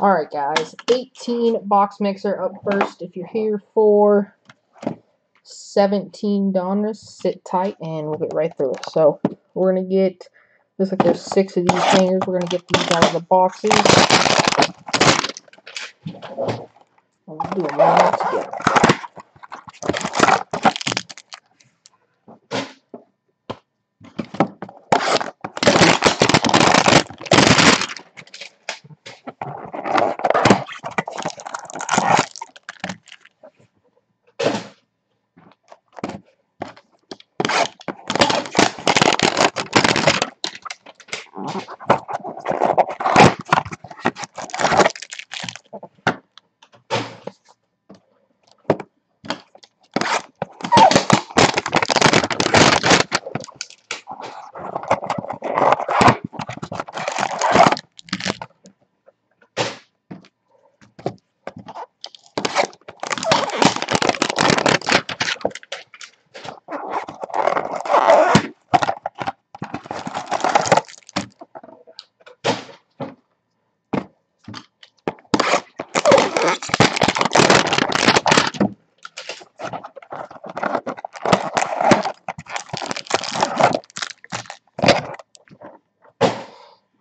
Alright, guys. 18 box mixer up first. If you're here for 17 Donruss, sit tight and we'll get right through it. So, we're going to get, looks like there's six of these hangers. We're going to get these out of the boxes. We'll do them all together.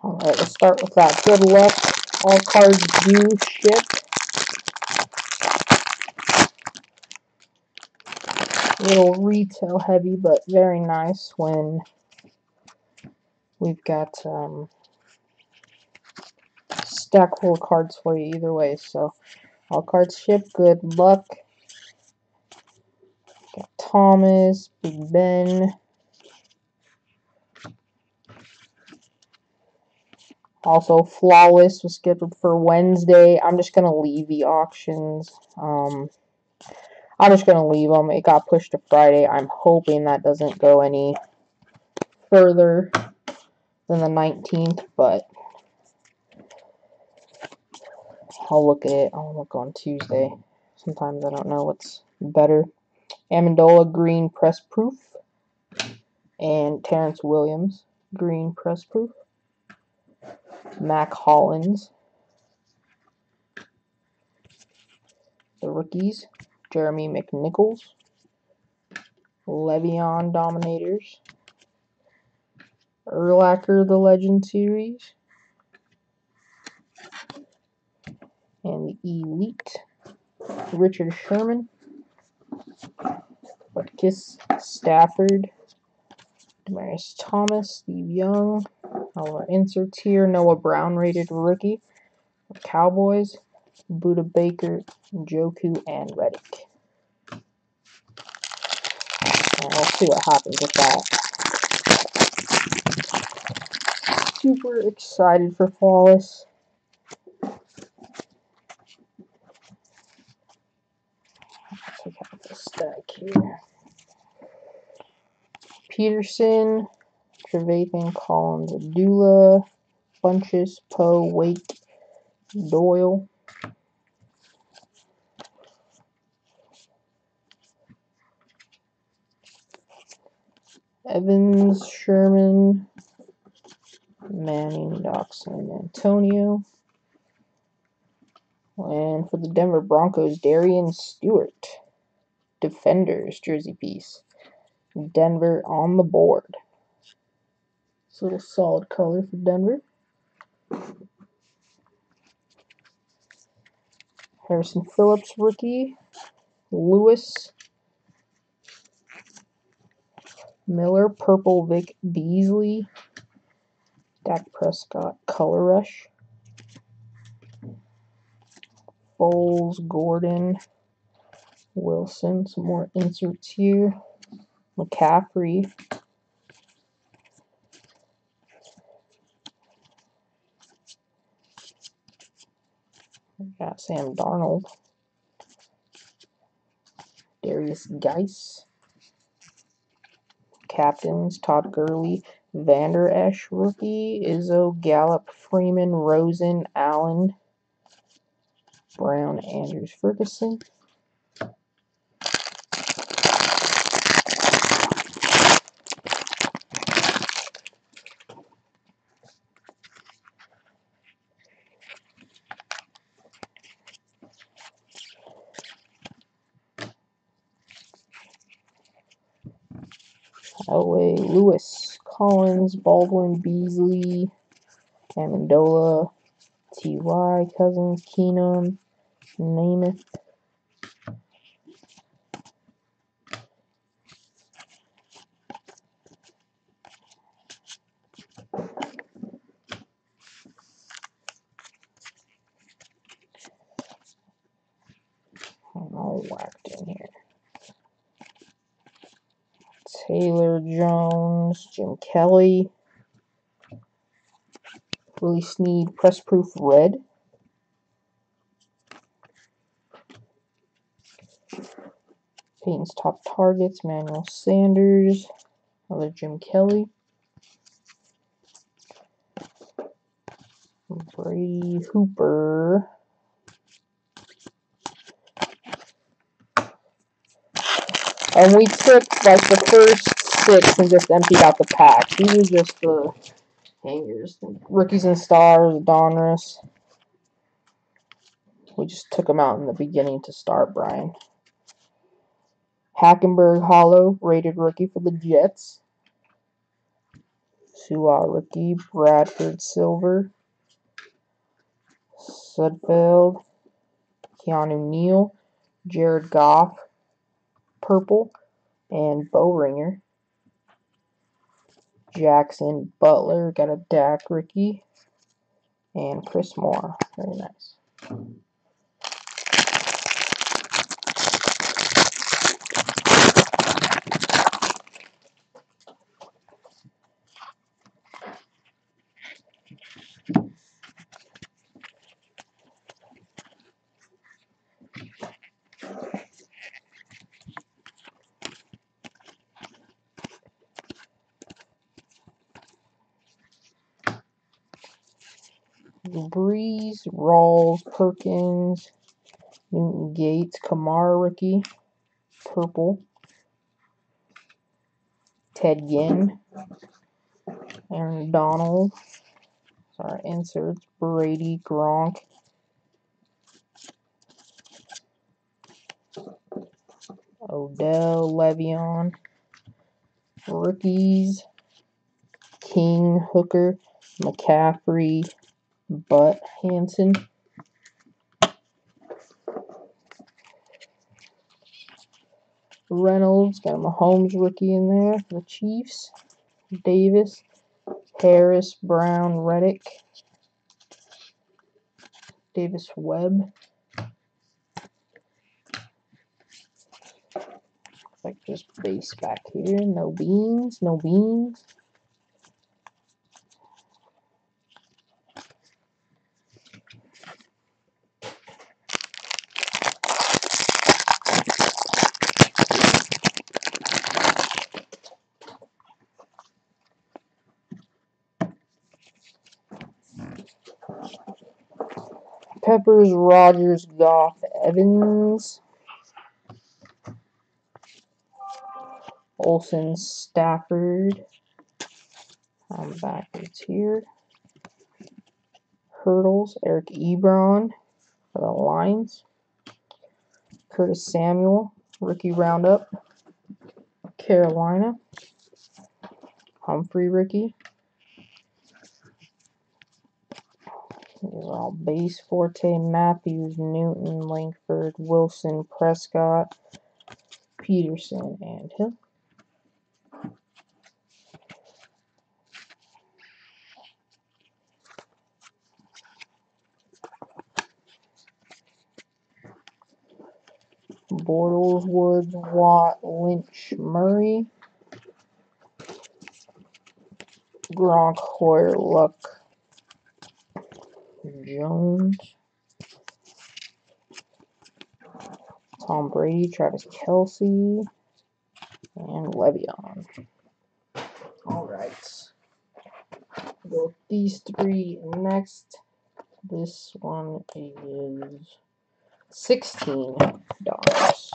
Alright, let's start that. Good luck. All cards do ship. A little retail heavy, but very nice when we've got um, stack full of cards for you either way. So, all cards ship. Good luck. Got Thomas, Big Ben. Also, Flawless was scheduled for Wednesday. I'm just going to leave the auctions. Um, I'm just going to leave them. It got pushed to Friday. I'm hoping that doesn't go any further than the 19th, but I'll look at it. I'll look on Tuesday. Sometimes I don't know what's better. Amendola, green press proof. And Terrence Williams, green press proof. Mack Hollins. The rookies, Jeremy McNichols. Le'Veon Dominators. Urlacher, the Legend Series. And the Elite, Richard Sherman. Butkus Stafford. Demaryius Thomas, Steve Young. All our inserts here. Noah Brown rated rookie. Cowboys. Budda Baker, Njoku, and Reddick. We'll see what happens with that. Super excited for Flawless. Take out the stack here. Peterson, Trevathan Collins, Adula, Bunches, Poe, Wake, Doyle. Evans, Sherman, Manning, Doctson, Antonio. And for the Denver Broncos, Darian Stewart. Defenders jersey piece. Denver on the board. It's a little solid color for Denver. Harrison Phillips rookie. Lewis. Miller, Purple Vic Beasley. Dak Prescott, Color Rush. Foles, Gordon, Wilson. Some more inserts here. McCaffrey. We got Sam Darnold. Derrius Guice. Captains, Todd Gurley, Vander Esch rookie, Izzo, Gallup, Freeman, Rosen, Allen, Brown, Andrews, Ferguson. Elway, Lewis, Baldwin, Beasley, Amendola, T.Y., Cousins, Keenum, Namath, I'm all whacked in here. Taylor Jones, Jim Kelly, Willie Snead, Press Proof Red. Peyton's top targets, Manuel Sanders, another Jim Kelly. Brady Hooper. And we took like the first six and just emptied out the pack. These are just the hangers. Rookies and stars, Donruss. We just took them out in the beginning to start, Brian. Hackenberg Hollow, rated rookie for the Jets. Su'a rookie, Bradford Silver. Sudfeld, Keanu Neal, Jared Goff, Purple, and Bowringer. Jackson Butler, got a Dak Ricky, and Chris Moore. Very nice. Brees, Rawls, Perkins, Newton Gates, Kamara rookie, purple. Ted Ginn, Aaron Donald, sorry, inserts, Brady, Gronk, Odell, Le'Veon, rookies, King, Hooker, McCaffrey, Butt, Hanson. Reynolds, got a Mahomes rookie in there for the Chiefs. Davis, Harris, Brown, Reddick, Davis Webb. Like just base back here. No beans, no beans. Peppers, Rogers, Goff, Evans. Olsen, Stafford. I'm backwards here. Hurdles, Eric Ebron for the Lions. Curtis Samuel, rookie roundup. Carolina. Humphrey rookie. These are all base Forte, Matthews, Newton, Langford, Wilson, Prescott, Peterson, and Hill. Bortles, Woods, Watt, Lynch, Murray. Gronk, Hoyer, Luck, Jones. Tom Brady, Travis Kelce, and Le'Veon. All right. Go these three next. This one is sixteen dollars.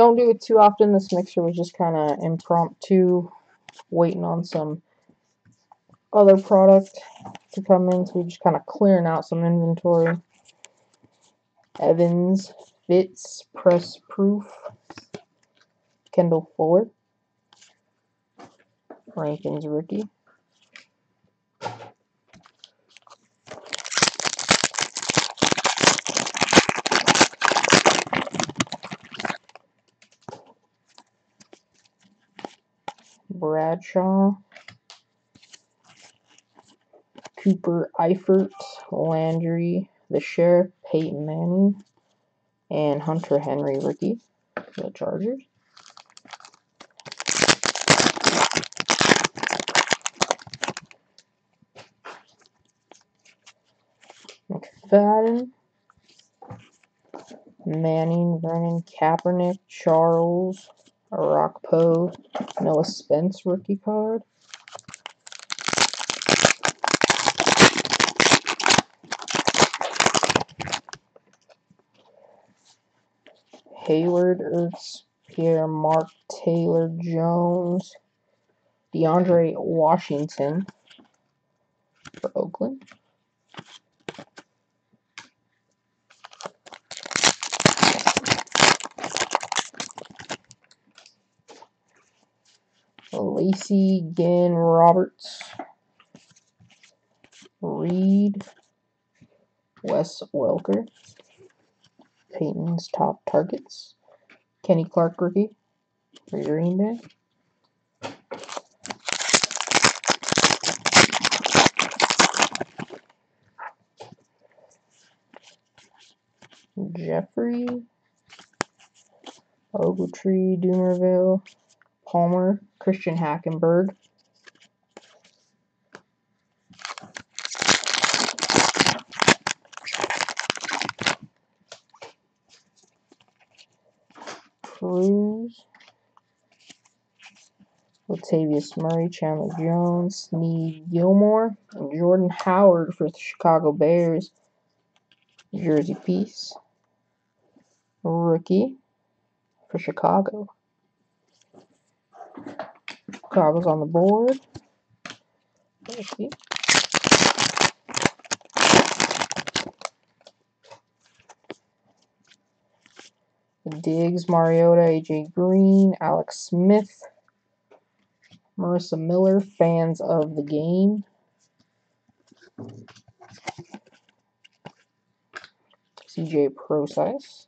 Don't do it too often. This mixer was just kind of impromptu, waiting on some other product to come in. So we're just kind of clearing out some inventory. Evans, Fitz, Press Proof, Kendall Fuller, Rankins rookie. Bradshaw, Cooper Eifert, Landry, the Sheriff, Peyton Manning, and Hunter Henry for the Chargers. McFadden, Manning, Vernon Kaepernick, Charles, Rockpo, Noah Spence rookie card. Hayward, Ertz, Pierre, Mark, Taylor, Jones, DeAndre Washington for Oakland. Lacey, Ginn, Roberts, Reed, Wes Welker, Peyton's top targets, Kenny Clark rookie for Green Bay. Jeffrey, Ogletree, Dumervil, Palmer, Christian Hackenberg. Cruz, Latavius Murray, Chandler Jones, Sneed Gilmore, and Jordan Howard for the Chicago Bears. Jersey piece. Rookie for Chicago. Chicago's on the board. Diggs, Mariota, AJ Green, Alex Smith, Marissa Miller, fans of the game. CJ Prosise.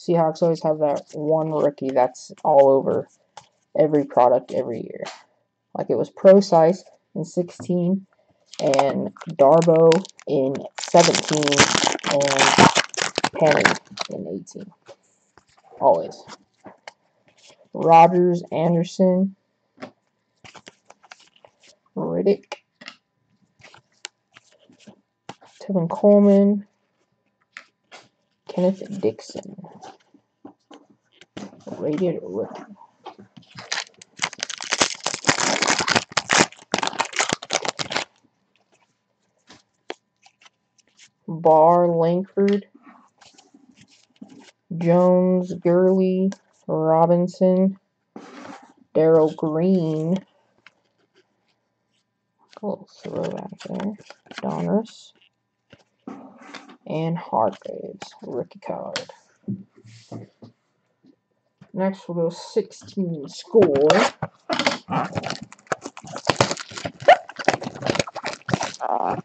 Seahawks always have that one rookie that's all over every product every year. Like it was Prosise in 16 and Darboh in 17 and Penny in 18. Always. Rodgers, Anderson, Riddick, Tevin Coleman, Kenneth Dixon. Rated rookie. Barr, Langford, Jones, Gurley, Robinson, Darrell Green. Little throwback there. Donruss. And Hargreaves, rookie card. Next we'll go 16 score. a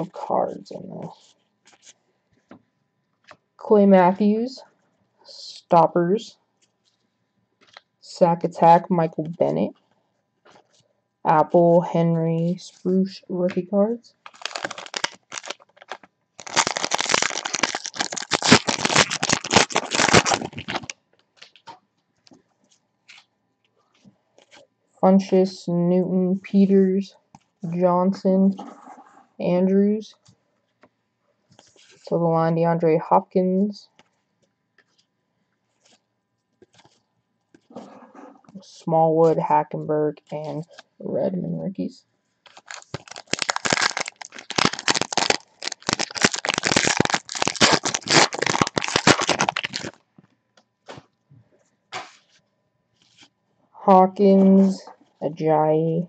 of cards in this. Clay Matthews, Stoppers, Sack Attack, Michael Bennett, Apple, Henry, Spruce rookie cards. Funchess, Newton, Peters, Johnson, Andrews. So the line DeAndre Hopkins. Smallwood, Hackenberg, and Redmond rookies. Hawkins, Ajayi,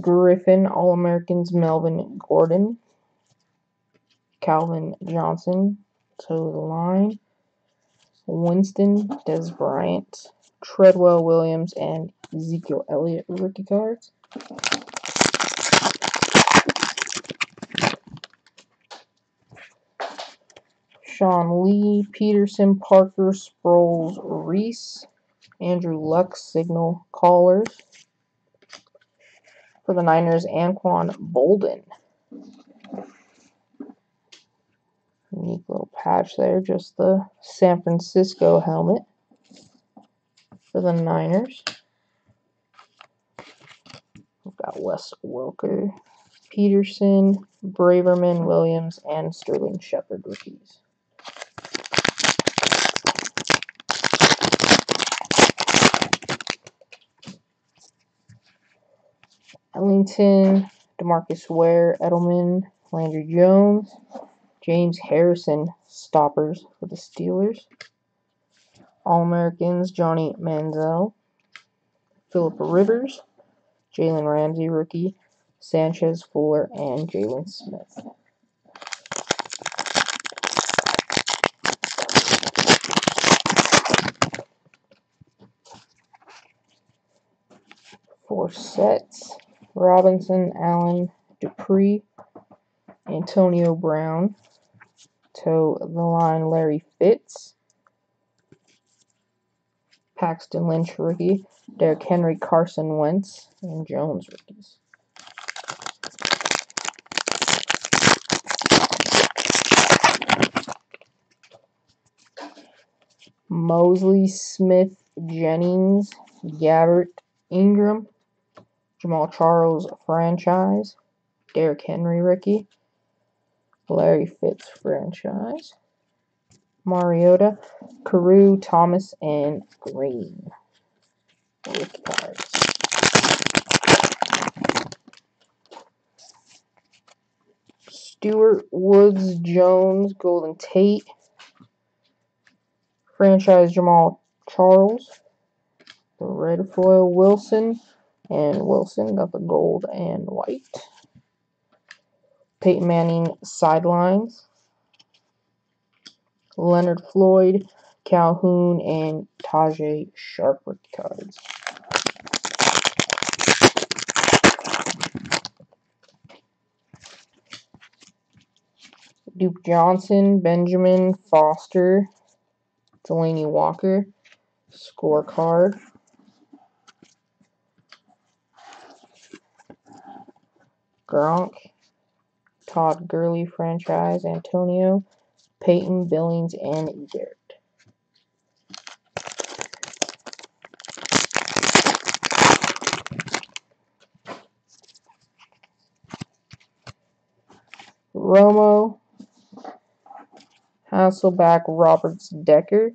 Griffin, All Americans, Melvin Gordon, Calvin Johnson, to the line, Winston, Dez Bryant, Treadwell Williams, and Ezekiel Elliott rookie cards. Sean Lee, Peterson, Parker, Sproles, Reese, Andrew Luck, Signal Callers. For the Niners, Anquan Boldin. Neat little patch there, just the San Francisco helmet for the Niners. We've got Wes Welker, Peterson, Braverman, Williams, and Sterling Shepard rookies. Ellington, Demarcus Ware, Edelman, Landry Jones, James Harrison, stoppers for the Steelers. All Americans, Johnny Manziel, Philip Rivers, Jalen Ramsey, rookie, Sanchez, Fuller, and Jalen Smith. Four sets. Robinson, Allen, Dupree, Antonio Brown, to the line Larry Fitz, Paxton Lynch rookie, Derrick Henry, Carson Wentz, and Jones rookies. Mosley, Smith, Jennings, Gabbert, Ingram, Jamaal Charles franchise, Derrick Henry rookie, Larry Fitz franchise, Mariota, Carew, Thomas, and Green. Rookie cards. Stewart, Woods, Jones, Golden Tate, franchise Jamal Charles, the red foil Wilson, and Wilson got the gold and white. Peyton Manning sidelines. Leonard Floyd, Calhoun, and Tajae Sharpe cards. Duke Johnson, Benjamin Foster, Delanie Walker, scorecard. Gronk, Todd Gurley franchise, Antonio, Peyton, Billings, and Garrett. Romo, Hasselbeck, Roberts, Decker,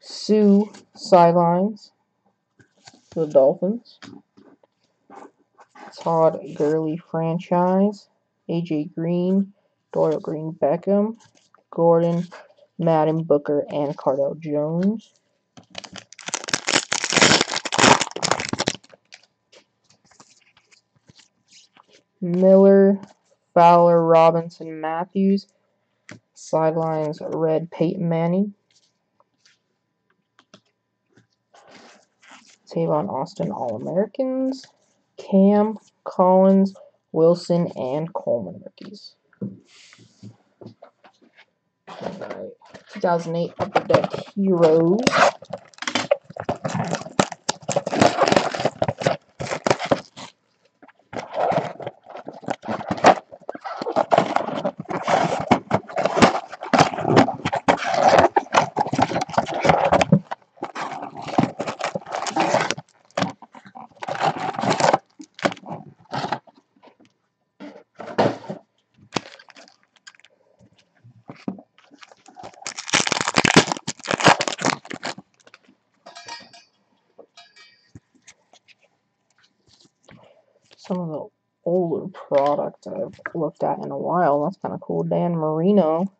Sue, sidelines, the Dolphins. Todd Gurley franchise, AJ Green, Doyle Green Beckham, Gordon, Madden Booker, and Cardale Jones. Miller, Fowler, Robinson, Matthews. Sidelines, red Peyton Manning. Tavon Austin, All Americans. Cam, Collins, Wilson, and Coleman rookies. Alright, 2008 Upper Deck Heroes. Some of the older product I've looked at in a while. That's kind of cool. Dan Marino.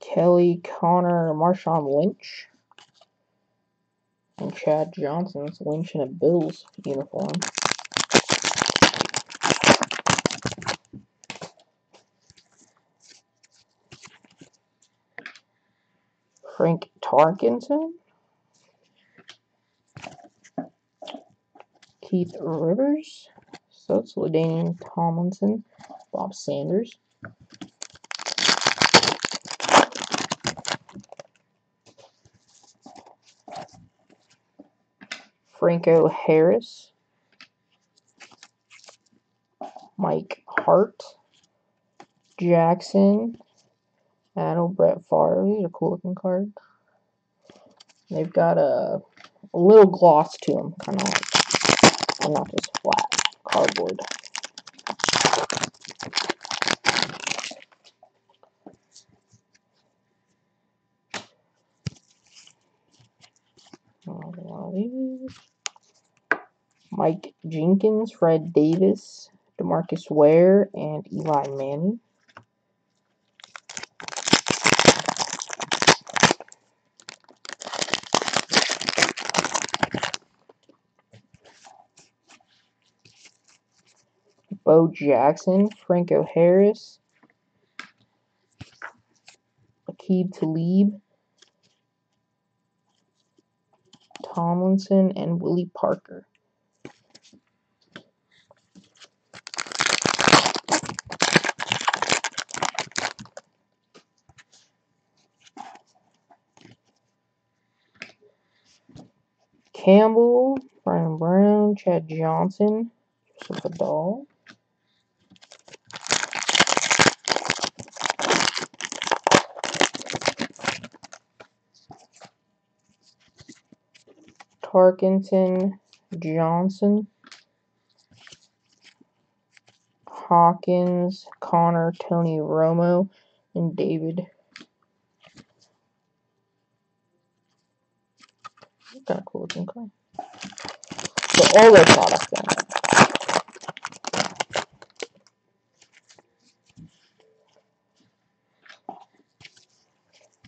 Kelly, Connor, Marshawn Lynch. And Chad Johnson's Lynch in a Bills uniform. Frank Tarkenton. Keith Rivers. So it's LaDainian Tomlinson. Bob Sanders. Franco Harris. Mike Hart. Jackson. Adam Brett Favre. These are cool looking cards. They've got a, a little gloss to them, kind of like, not just flat cardboard. Mike Jenkins, Fred Davis, Demarcus Ware, and Eli Manning. Bo Jackson, Franco Harris, Aqib Talib, Tomlinson, and Willie Parker. Campbell, Brian Brown, Chad Johnson, Joseph Addai. Tarkenton, Johnson, Hawkins, Connor, Tony Romo, and David. Kind of cool looking card. So all their products then.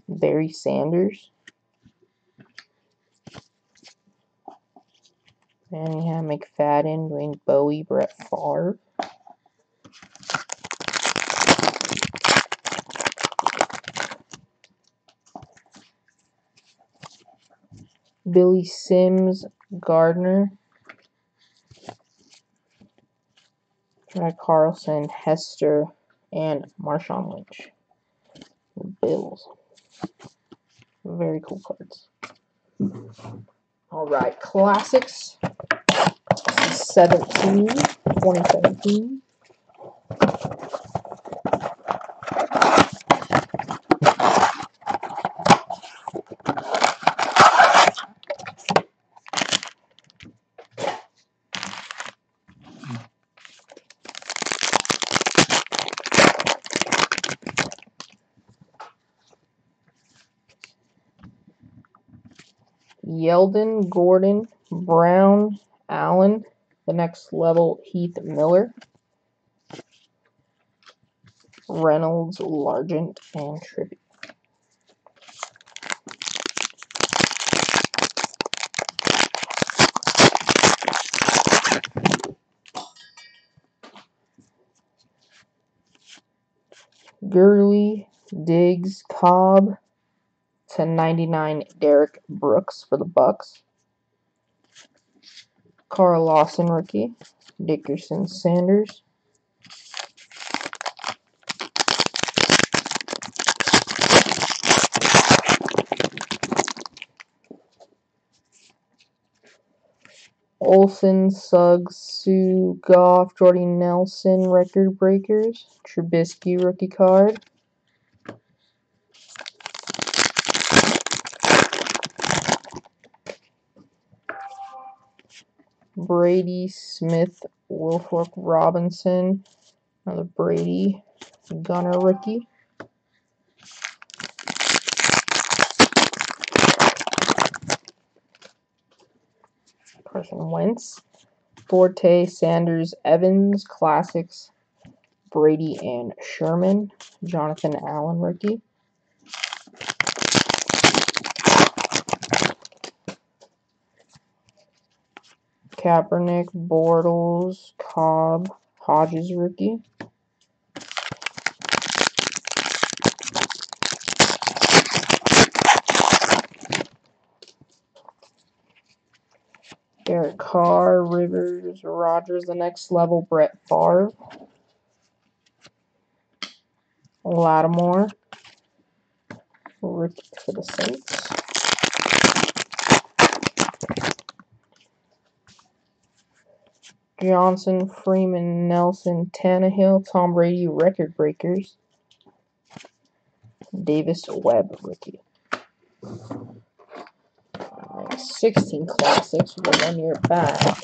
Barry Sanders. Manningham, McFadden, Dwayne Bowe, Brett Favre. Billy Sims, Gardner. Brad Carlson, Hester, and Marshawn Lynch. Bills. Very cool cards. All right, classics. 17, 2017. Yeldon, Gordon, Brown, Allen, the next level, Heath Miller, Reynolds, Largent, and Tribute. Gurley, Diggs, Cobb, to 99 Derrick Brooks for the Bucks. Carl Lawson rookie. Dickerson Sanders. Olsen, Suggs, Suh, Goff, Jordy Nelson, record breakers. Trubisky rookie card. Brady, Smith, Wilfork, Robinson, another Brady, Gunner rookie. Carson Wentz, Forte, Sanders, Evans, Classics, Brady and Sherman, Jonathan Allen rookie. Kaepernick, Bortles, Cobb, Hodges rookie. Derek Carr, Rivers, Rogers, the next level, Brett Favre. Lattimore, rookie for the Saints. Johnson, Freeman, Nelson, Tannehill, Tom Brady, record breakers. Davis Webb, rookie. 16 classics one year back.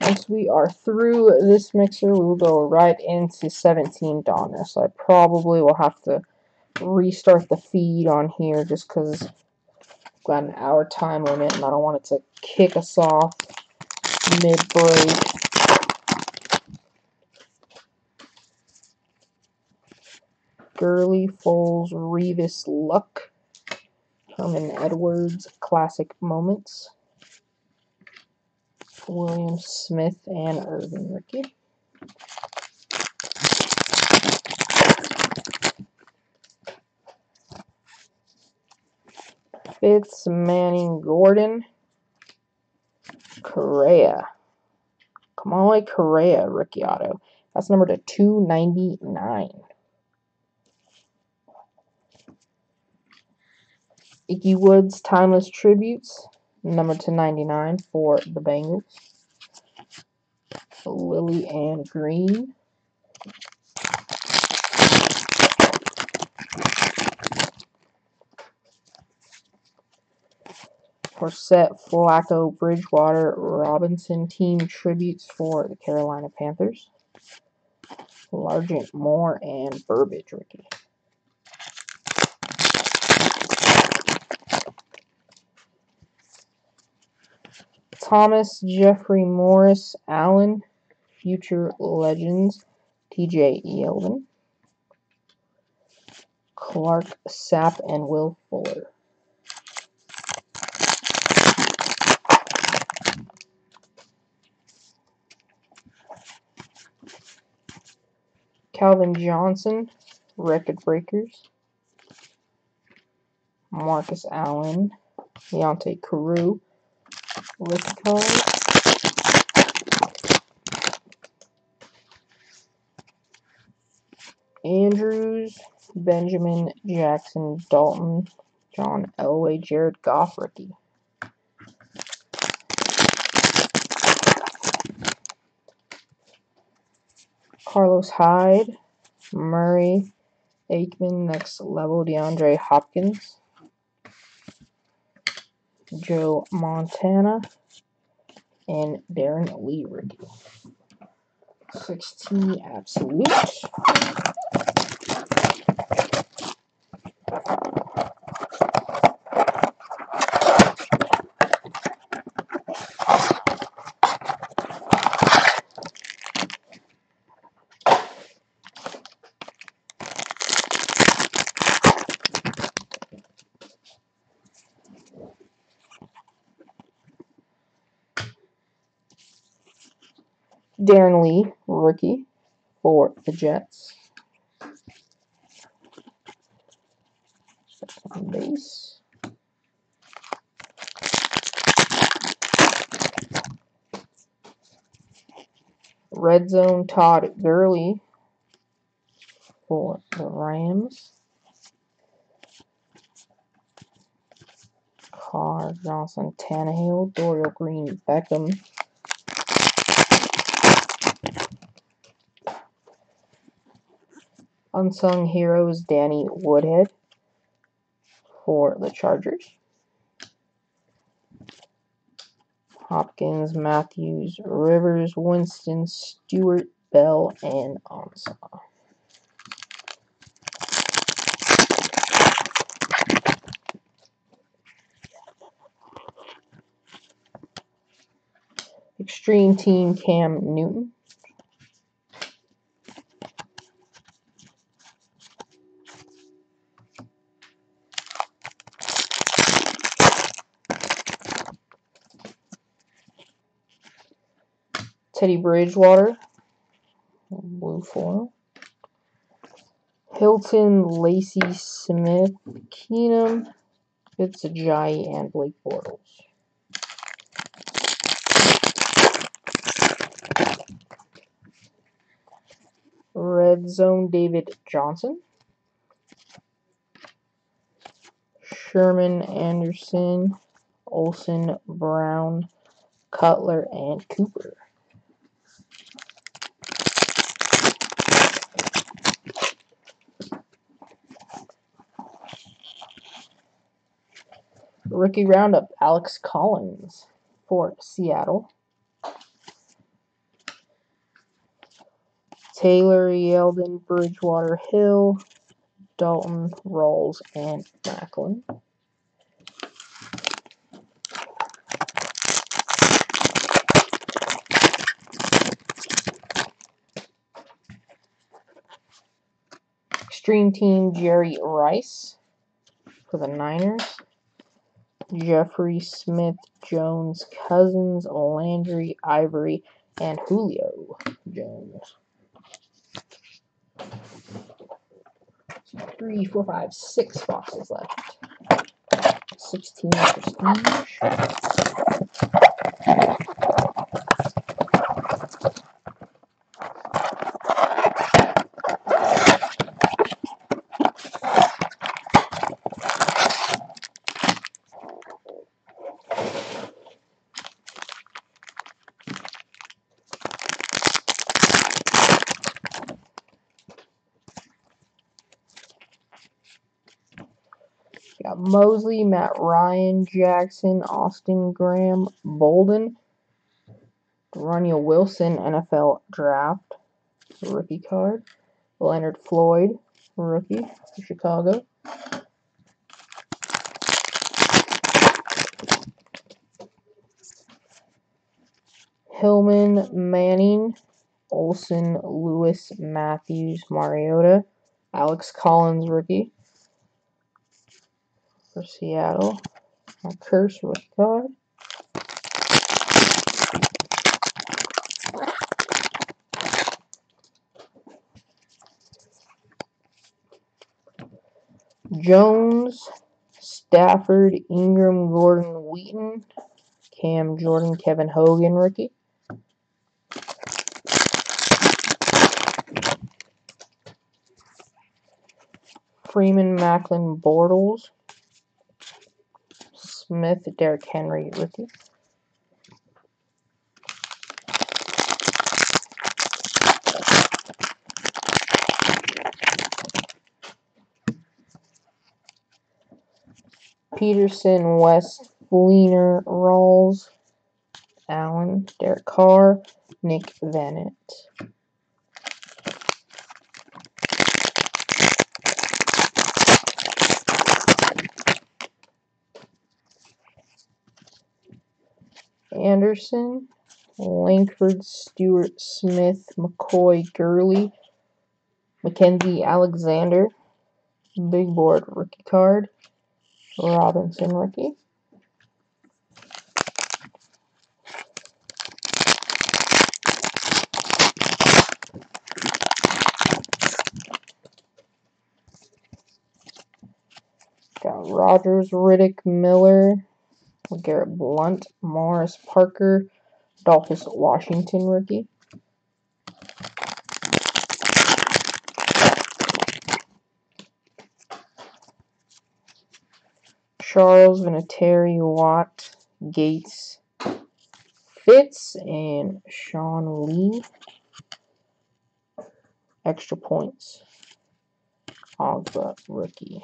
Once we are through this mixer, we will go right into 17 Donner. So I probably will have to restart the feed on here just because I've got an hour time limit and I don't want it to kick us off mid-break. Gurley, Foles, Revis, Luck, Herman Edwards, Classic Moments. William Smith and Irvin Ricky. Fitz, Manning, Gordon, Correa. Kamalei Correa, rookie auto. That's number to 299. Ickey Woods, Timeless Tributes, number to 99 for the Bengals. Lily and Green. Forsett, Flacco, Bridgewater, Robinson team tributes for the Carolina Panthers. Largent, Moore, and Burbage rookie. Thomas, Jeffrey Morris, Allen, Future Legends, TJ Yeldon, Clark, Sapp, and Will Fuller. Calvin Johnson, Record Breakers. Marcus Allen, Leonte Carroo, Card. Andrews, Benjamin Jackson, Dalton, John Elway, Jared Goff rookie. Carlos Hyde, Murray, Aikman, next level, DeAndre Hopkins, Joe Montana, and Darron Lee rookie. 16 absolute. Darron Lee, rookie for the Jets. Base. Red Zone Todd Gurley for the Rams. Carr, Johnson, Tannehill, Dorial Green, Beckham. Unsung Heroes, Danny Woodhead for the Chargers. Hopkins, Matthews, Rivers, Winston, Stewart, Bell, and Ansah. Extreme Team Cam Newton. Teddy Bridgewater, blue foil. Hilton, Lacey Smith, Keenum, Fitzgiai, and Blake Bortles. Red Zone, David Johnson. Sherman, Anderson, Olson, Brown, Cutler, and Cooper. Rookie Roundup, Alex Collins for Seattle. Taylor, Yeldon, Bridgewater, Hill, Dalton, Rawls, and Maclin. Extreme Team, Jerry Rice for the Niners. Jeffrey Smith, Jones, Cousins, Landry, Ivory, and Julio Jones. Three, four, five, six boxes left. 16 prestige. Got Mosley, Matt Ryan, Jackson, Austin Graham, Bolden, Russell Wilson, NFL Draft, rookie card, Leonard Floyd, rookie for Chicago. Hillman, Manning, Olson, Lewis, Matthews, Mariota, Alex Collins, rookie for Seattle. A curse rookie God. Jones, Stafford, Ingram, Gordon, Wheaton, Cam Jordan, Kevin Hogan, rookie. Freeman, Maclin, Bortles, Smith, Derrick Henry, rookie. Peterson, West, Fleener, Rawls, Allen, Derek Carr, Nick Vannett. Anderson, Langford, Stewart, Smith, McCoy, Gurley, Mackenzie Alexander, Big Board rookie card, Robinson rookie. Got Rogers, Riddick, Miller, Garrett Blount, Morris Parker, Dolphus Washington rookie. Charles, Vinatieri, Watt, Gates, Fitz, and Sean Lee. Extra points. Ogbah rookie.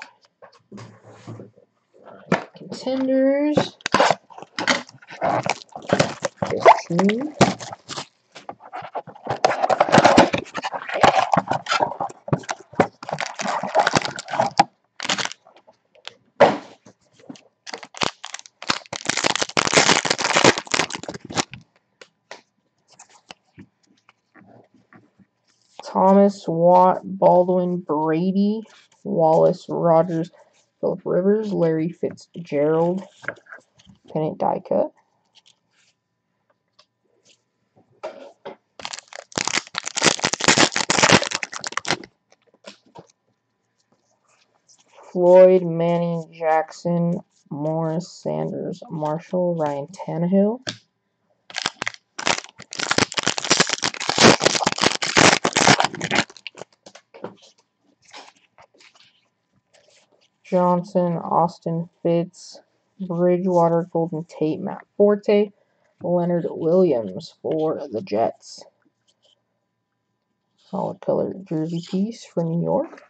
Contenders. 17. Thomas, Watt, Baldwin, Brady, Wallace, Rogers, Philip Rivers, Larry Fitzgerald, pennant die cut. Floyd, Manning, Jackson, Morris, Sanders, Marshall, Ryan Tannehill. Johnson, Austin Fitz, Bridgewater, Golden Tate, Matt Forte, Leonard Williams for the Jets. Solid color jersey piece for New York.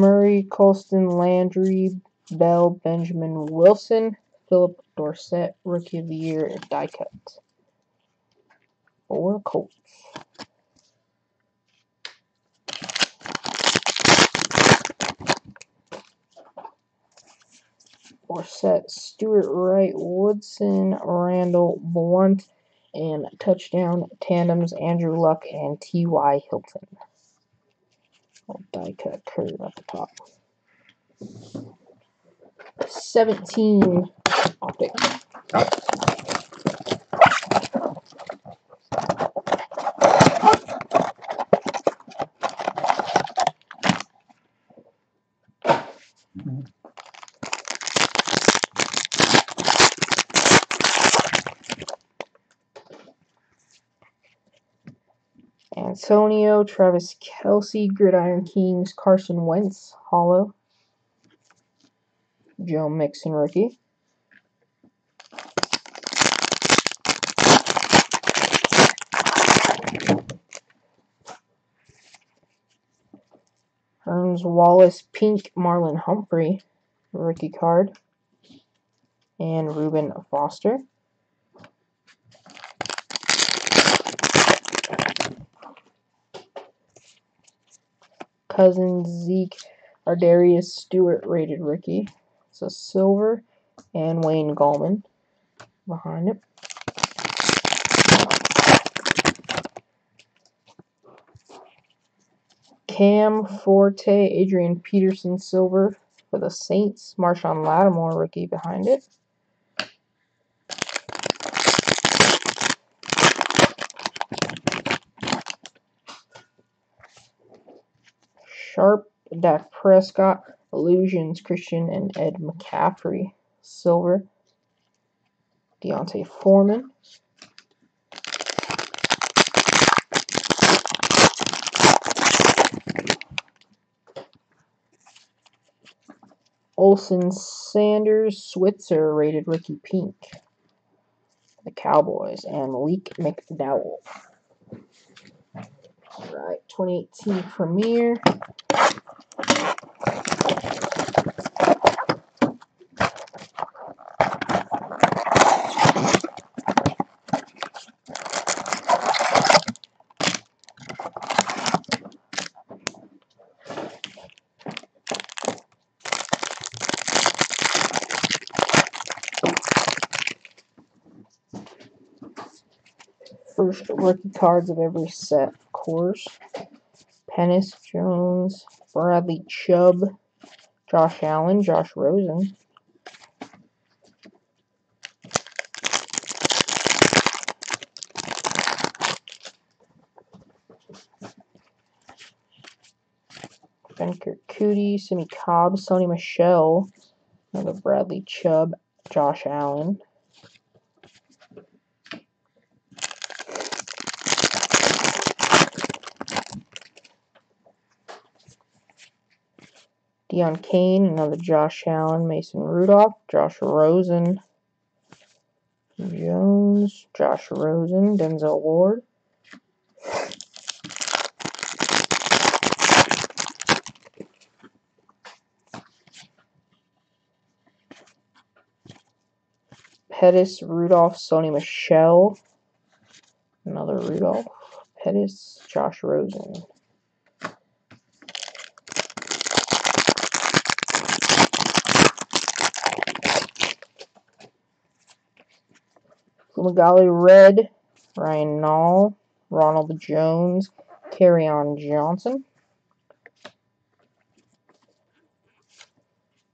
Murray, Colston, Landry, Bell, Benjamin Wilson, Philip Dorsett, Rookie of the Year, die cut. For Colts. Dorsett, Stewart Wright, Woodson, Randall, Blount, and touchdown tandems Andrew Luck and T.Y. Hilton. Little die cut curve at the top. 17 optic. Antonio, Travis Kelce, Gridiron Kings, Carson Wentz, hollow. Joe Mixon, rookie. Hearns Wallace, pink, Marlon Humphrey, rookie card. And Reuben Foster. Cousins, Zeke, Ardarius Stewart, rated rookie. So silver, and Wayne Gallman behind it. Cam Forte, Adrian Peterson, silver for the Saints. Marshon Lattimore, rookie behind it. Sharp, Dak Prescott, Illusions, Christian and Ed McCaffrey, silver. D'Onta Foreman. Olson Sanders, Switzer, rated rookie pink. The Cowboys and Malik McDowell. All right, 2018 Premiere. First rookie cards of every set, course. Pennis Jones, Bradley Chubb, Josh Allen, Josh Rosen. Benker Coutee, Simmie Cobb, Sony Michel, another Bradley Chubb, Josh Allen. On Kane, another Josh Allen, Mason Rudolph, Josh Rosen, Jones, Josh Rosen, Denzel Ward. Pettis, Rudolph, Sony Michel, another Rudolph, Pettis, Josh Rosen. Fumagalli Red, Ryan Nall, Ronald Jones, Kerryon Johnson.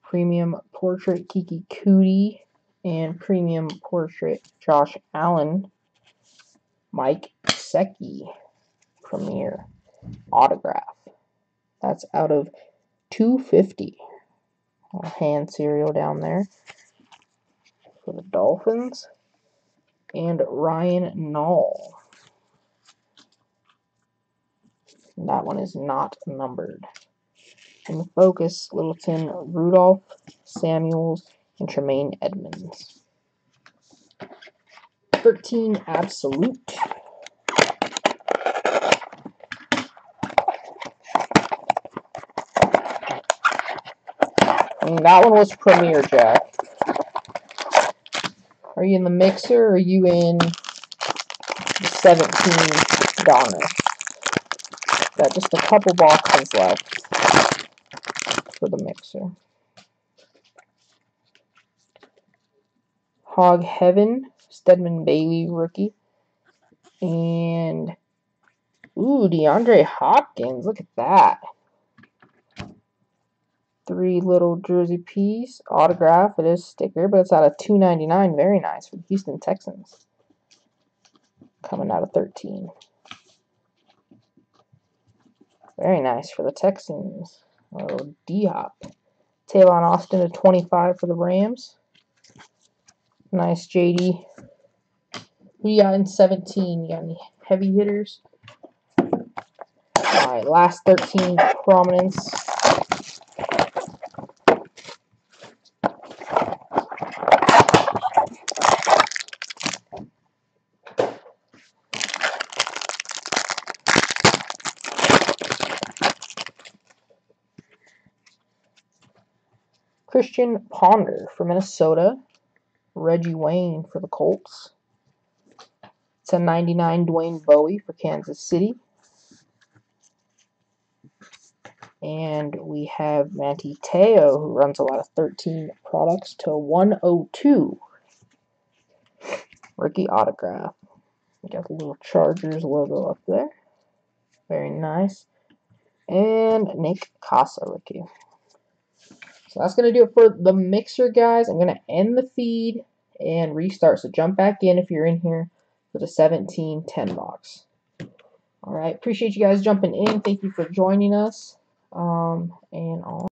Premium Portrait Keke Coutee and Premium Portrait Josh Allen. Mike Gesicki Premier Autograph. That's out of 250. hand serial down there for the Dolphins. And Ryan Nall. That one is not numbered. In focus, Littleton, Rudolph, Samuels, and Tremaine Edmunds. 13 Absolute. And that one was Premier Jack. You in the mixer or are you in the 17 Donruss? Got just a couple boxes left for the mixer. Hog Heaven, Stedman Bailey rookie. And, ooh, DeAndre Hopkins. Look at that. Three little jersey piece. Autograph. It is sticker, but it's out of 299 Very nice for the Houston Texans. Coming out of 13. Very nice for the Texans. Little D-Hop. Tavon Austin to 25 for the Rams. Nice, JD. We got in 17? You got any heavy hitters? Alright, last 13 prominence. Christian Ponder for Minnesota. Reggie Wayne for the Colts. It's a 99 Dwayne Bowe for Kansas City. And we have Manti Te'o, who runs a lot of 13 products, to 102. Rookie autograph. We got the little Chargers logo up there. Very nice. And Nick Kasa rookie. So that's going to do it for the mixer, guys. I'm going to end the feed and restart. So jump back in if you're in here for the 1710 box. All right. Appreciate you guys jumping in. Thank you for joining us. Um, and all.